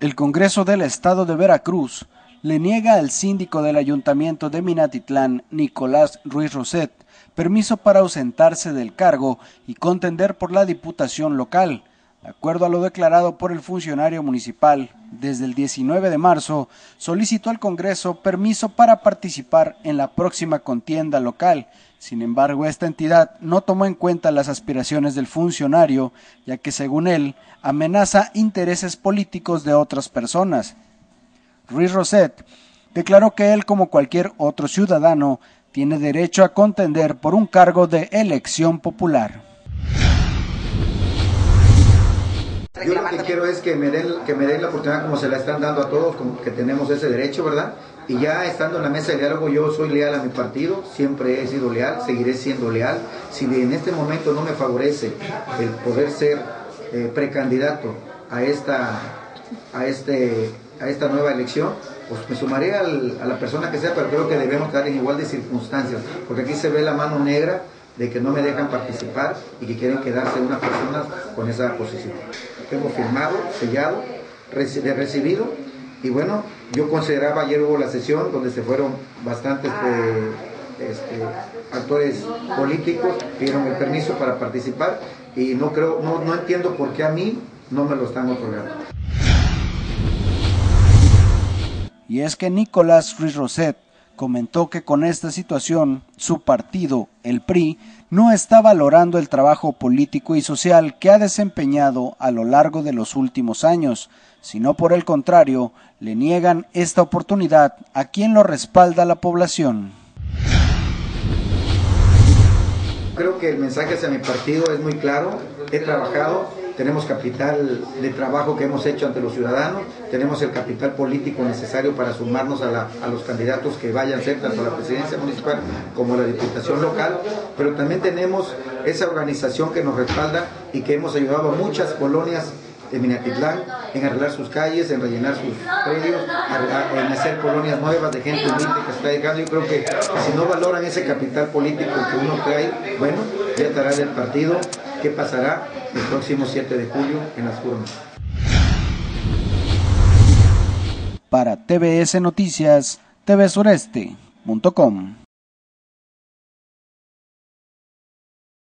El Congreso del Estado de Veracruz le niega al síndico del Ayuntamiento de Minatitlán, Nicolás Ruiz Roset, permiso para ausentarse del cargo y contender por la diputación local. De acuerdo a lo declarado por el funcionario municipal, desde el 19 de marzo solicitó al Congreso permiso para participar en la próxima contienda local. Sin embargo, esta entidad no tomó en cuenta las aspiraciones del funcionario, ya que según él amenaza intereses políticos de otras personas. Ruiz Roset declaró que él, como cualquier otro ciudadano, tiene derecho a contender por un cargo de elección popular. Yo lo que quiero es que me, den, que me den la oportunidad como se la están dando a todos, como que tenemos ese derecho, ¿verdad? Y ya estando en la mesa de diálogo, yo soy leal a mi partido, siempre he sido leal, seguiré siendo leal. Si en este momento no me favorece el poder ser eh, precandidato a esta, a, este, a esta nueva elección, pues me sumaré a la persona que sea, pero creo que debemos estar en igual de circunstancias, porque aquí se ve la mano negra de que no me dejan participar y que quieren quedarse una persona con esa posición. Tengo firmado, sellado, recibido y bueno, yo consideraba, ayer hubo la sesión donde se fueron bastantes eh, este, actores políticos, pidieron el permiso para participar y no creo, no, no entiendo por qué a mí no me lo están otorgando. Y es que Nicolás Ruiz Roset comentó que con esta situación su partido, el PRI, no está valorando el trabajo político y social que ha desempeñado a lo largo de los últimos años, sino por el contrario, le niegan esta oportunidad a quien lo respalda la población. Creo que el mensaje hacia mi partido es muy claro, he trabajado, tenemos capital de trabajo que hemos hecho ante los ciudadanos, tenemos el capital político necesario para sumarnos a, los candidatos que vayan a ser tanto la presidencia municipal como la diputación local, pero también tenemos esa organización que nos respalda y que hemos ayudado a muchas colonias de Minatitlán en arreglar sus calles, en rellenar sus predios, en hacer colonias nuevas de gente humilde que está llegando. Yo creo que si no valoran ese capital político que uno trae, bueno, ya estará del partido, ¿qué pasará el próximo 7 de julio en las urnas? Para TBS Noticias, tvsureste.com